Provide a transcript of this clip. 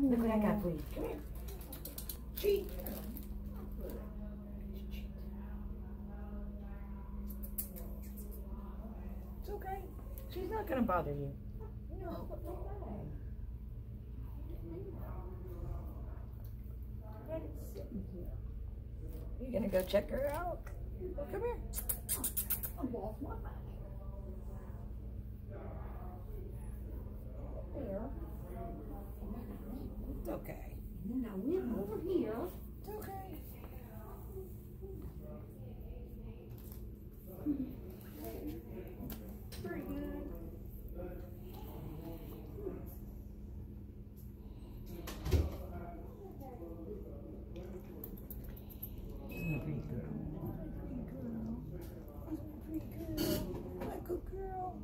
Look what I got for you. Come here. Cheat. It's okay. She's not gonna bother you. No. You gonna go check her out? Come here. It's okay. Now we're over here. It's okay. Pretty good. Good. Good girl.